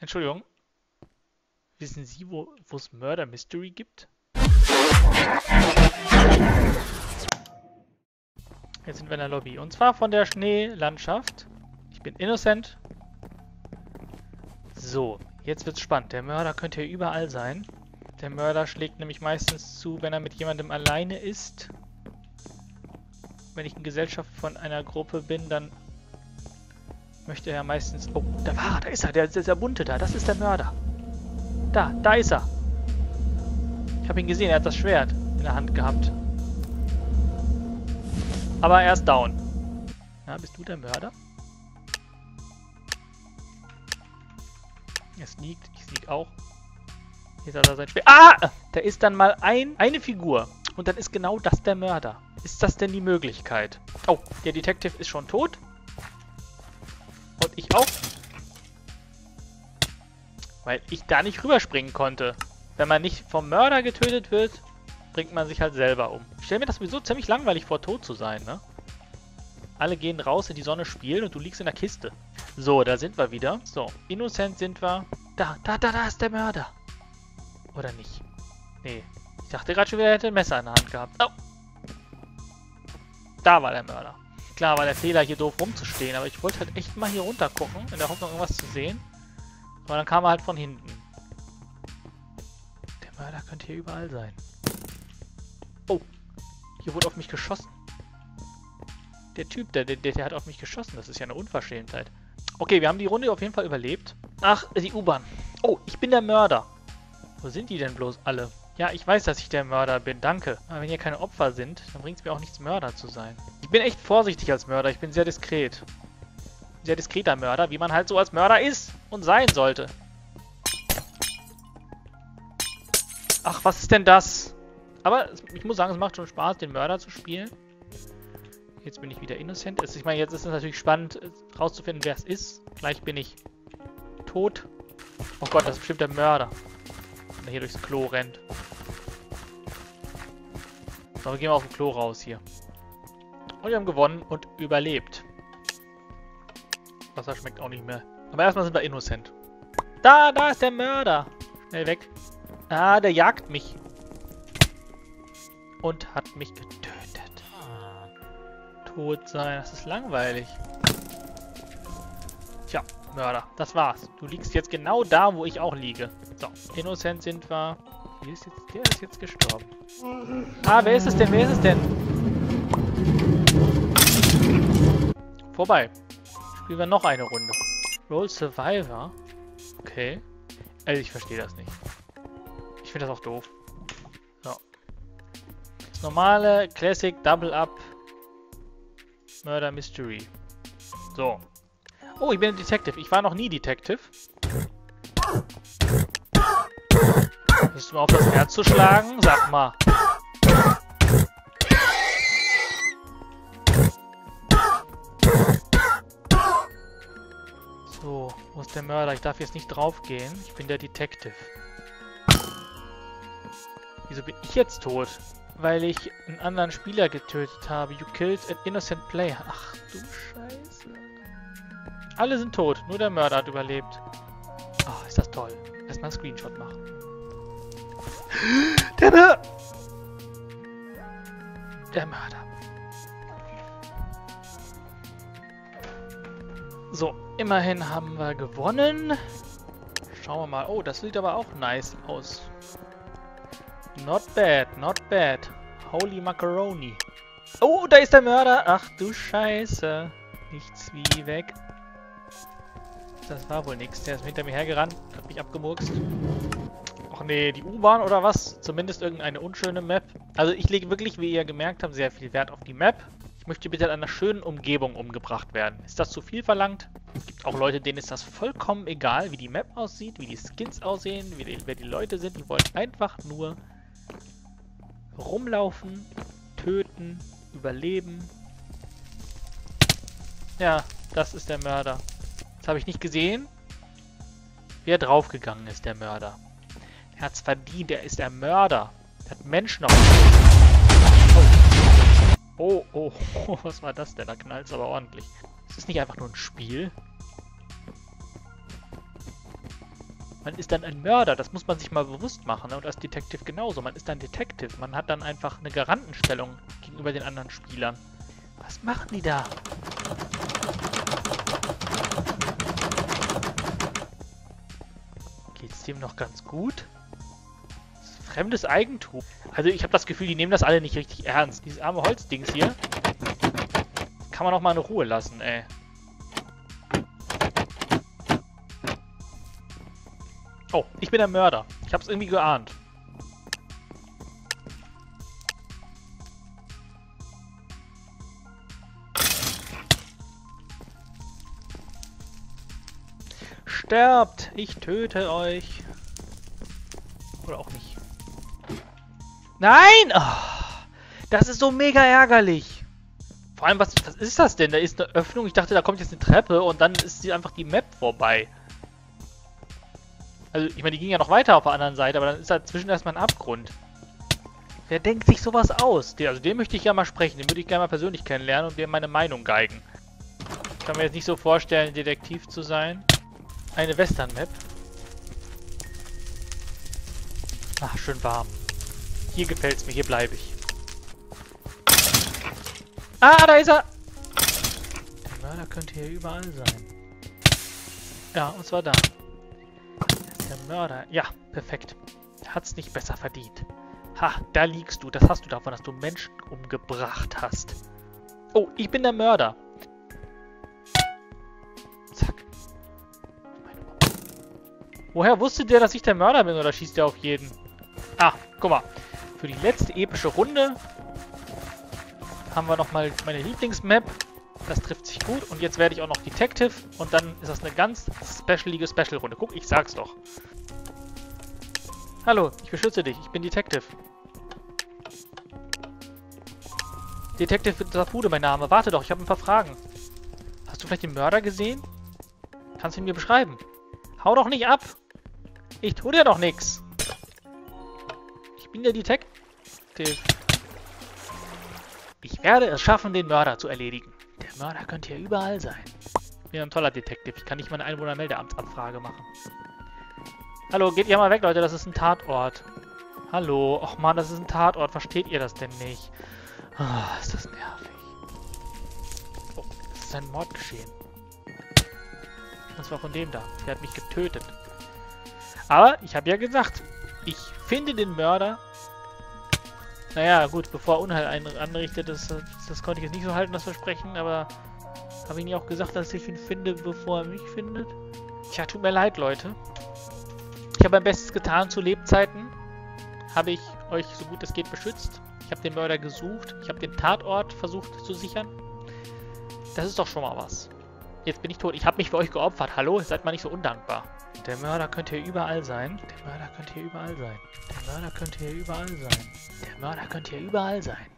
Entschuldigung. Wissen Sie, wo es Murder Mystery gibt? Jetzt sind wir in der Lobby. Und zwar von der Schneelandschaft. Ich bin Innocent. So, jetzt wird's spannend. Der Mörder könnte hier überall sein. Der Mörder schlägt nämlich meistens zu, wenn er mit jemandem alleine ist. Wenn ich in Gesellschaft von einer Gruppe bin, dann möchte er meistens... Oh, da war er, da ist er, der, der, der Bunte da, das ist der Mörder. Da, da ist er. Ich habe ihn gesehen, er hat das Schwert in der Hand gehabt. Aber er ist down. Na, bist du der Mörder? Er sneakt, ich sneak auch. Jetzt hat er sein Schwert. Ah! Da ist dann mal ein, eine Figur. Und dann ist genau das der Mörder. Ist das denn die Möglichkeit? Oh, der Detective ist schon tot. Auch. Weil ich da nicht rüberspringen konnte. Wenn man nicht vom Mörder getötet wird, bringt man sich halt selber um. Ich stelle mir das sowieso ziemlich langweilig vor, tot zu sein, ne? Alle gehen raus in die Sonne spielen und du liegst in der Kiste. So, da sind wir wieder. So, innocent sind wir. Da, da, da, da ist der Mörder. Oder nicht? Nee. Ich dachte gerade schon wieder, er hätte ein Messer in der Hand gehabt. Oh. Da war der Mörder. Klar war der Fehler, hier doof rumzustehen, aber ich wollte halt echt mal hier runter gucken, in der Hoffnung, irgendwas zu sehen. Aber dann kam er halt von hinten. Der Mörder könnte hier überall sein. Oh, hier wurde auf mich geschossen. Der Typ, der, der, der hat auf mich geschossen. Das ist ja eine Unverschämtheit. Okay, wir haben die Runde auf jeden Fall überlebt. Ach, die U-Bahn. Oh, ich bin der Mörder. Wo sind die denn bloß alle? Ja, ich weiß, dass ich der Mörder bin, danke. Aber wenn hier keine Opfer sind, dann bringt es mir auch nichts, Mörder zu sein. Ich bin echt vorsichtig als Mörder, ich bin sehr diskret. Sehr diskreter Mörder, wie man halt so als Mörder ist und sein sollte. Ach, was ist denn das? Aber ich muss sagen, es macht schon Spaß, den Mörder zu spielen. Jetzt bin ich wieder innocent. Ich meine, jetzt ist es natürlich spannend, rauszufinden, wer es ist. Gleich bin ich tot. Oh Gott, das ist bestimmt der Mörder. Wenn er hier durchs Klo rennt. Wir gehen mal auf dem Klo raus hier. Und wir haben gewonnen und überlebt. Wasser schmeckt auch nicht mehr. Aber erstmal sind wir innocent. Da, da ist der Mörder. Schnell weg. Ah, der jagt mich. Und hat mich getötet. Tot sein, das ist langweilig. Tja, Mörder, das war's. Du liegst jetzt genau da, wo ich auch liege. So, innocent sind wir. Hier ist jetzt, der ist jetzt gestorben. Ah, wer ist es denn? Wer ist es denn? Vorbei. Spielen wir noch eine Runde. Roll Survivor? Okay. Also ich verstehe das nicht. Ich finde das auch doof. So. Das normale Classic Double Up Murder Mystery. So. Oh, ich bin Detective. Ich war noch nie Detective. Du mal auf das Herz zu schlagen? Sag mal. So, wo ist der Mörder? Ich darf jetzt nicht draufgehen. Ich bin der Detective. Wieso bin ich jetzt tot? Weil ich einen anderen Spieler getötet habe. You killed an innocent player. Ach du Scheiße. Alle sind tot. Nur der Mörder hat überlebt. Oh, ist das toll. Erstmal einen Screenshot machen. Der Mörder! Der Mörder. So, immerhin haben wir gewonnen. Schauen wir mal. Oh, das sieht aber auch nice aus. Not bad, not bad. Holy Macaroni. Oh, da ist der Mörder. Ach du Scheiße. Nichts wie weg. Das war wohl nichts. Der ist hinter mir hergerannt, hat mich abgemurkst. Ach nee, die U-Bahn oder was? Zumindest irgendeine unschöne Map. Also ich lege wirklich, wie ihr gemerkt habt, sehr viel Wert auf die Map. Ich möchte bitte in einer schönen Umgebung umgebracht werden. Ist das zu viel verlangt? Es gibt auch Leute, denen ist das vollkommen egal, wie die Map aussieht, wie die Skins aussehen, wie die, wer die Leute sind. Die wollen einfach nur rumlaufen, töten, überleben. Ja, das ist der Mörder. Das habe ich nicht gesehen. Wer draufgegangen ist, der Mörder. Er hat's verdient, er ist der Mörder. Er hat Menschen auf. Oh. oh, oh, was war das denn? Da knallt's aber ordentlich. Ist das nicht einfach nur ein Spiel? Man ist dann ein Mörder, das muss man sich mal bewusst machen. Ne? Und als Detective genauso. Man ist ein Detective. Man hat dann einfach eine Garantenstellung gegenüber den anderen Spielern. Was machen die da? Geht's dem noch ganz gut? Fremdes Eigentum. Also ich habe das Gefühl, die nehmen das alle nicht richtig ernst. Dieses arme Holzdings hier. Kann man auch mal in Ruhe lassen, ey. Oh, ich bin der Mörder. Ich hab's irgendwie geahnt. Sterbt! Ich töte euch. Oder auch nicht. Nein! Oh, das ist so mega ärgerlich. Vor allem, was, was ist das denn? Da ist eine Öffnung. Ich dachte, da kommt jetzt eine Treppe und dann ist sie einfach die Map vorbei. Also, ich meine, die ging ja noch weiter auf der anderen Seite, aber dann ist dazwischen erstmal ein Abgrund. Wer denkt sich sowas aus? also, den möchte ich ja mal sprechen. Den würde ich gerne mal persönlich kennenlernen und dir meine Meinung geigen. Ich kann mir jetzt nicht so vorstellen, Detektiv zu sein. Eine Western-Map. Ach, schön warm. Hier gefällt's mir, hier bleibe ich. Ah, da ist er! Der Mörder könnte hier überall sein. Ja, und zwar da. Das ist der Mörder. Ja, perfekt. Hat's nicht besser verdient. Ha, da liegst du. Das hast du davon, dass du Menschen umgebracht hast. Oh, ich bin der Mörder. Zack. Woher wusste der, dass ich der Mörder bin, oder schießt der auf jeden? Ah, guck mal. Für die letzte epische Runde haben wir nochmal meine Lieblingsmap. Das trifft sich gut. Und jetzt werde ich auch noch Detective. Und dann ist das eine ganz specialige Special-Runde. Guck, ich sag's doch. Hallo, ich beschütze dich. Ich bin Detective. Detective Safude, mein Name. Warte doch, ich habe ein paar Fragen. Hast du vielleicht den Mörder gesehen? Kannst du ihn mir beschreiben? Hau doch nicht ab! Ich tue dir doch nichts! Ich bin der Detective. Ich werde es schaffen, den Mörder zu erledigen. Der Mörder könnte hier überall sein. Ich bin ein toller Detective. Ich kann nicht mal eine Einwohnermeldeamtsabfrage machen. Hallo, geht ihr mal weg, Leute. Das ist ein Tatort. Hallo. Och man, das ist ein Tatort. Versteht ihr das denn nicht? Oh, ist das nervig. Oh, das ist ein Mord geschehen. Das war von dem da. Der hat mich getötet. Aber ich habe ja gesagt, ich finde den Mörder. Naja, gut, bevor er Unheil anrichtet, das, das konnte ich jetzt nicht so halten, das Versprechen, aber habe ich nicht auch gesagt, dass ich ihn finde, bevor er mich findet? Tja, tut mir leid, Leute. Ich habe mein Bestes getan zu Lebzeiten. Habe ich euch so gut es geht beschützt. Ich habe den Mörder gesucht. Ich habe den Tatort versucht zu sichern. Das ist doch schon mal was. Jetzt bin ich tot. Ich habe mich für euch geopfert. Hallo? Seid mal nicht so undankbar. Der Mörder könnte hier überall sein. Der Mörder könnte hier überall sein. Der Mörder könnte hier überall sein. Der Mörder könnte hier überall sein.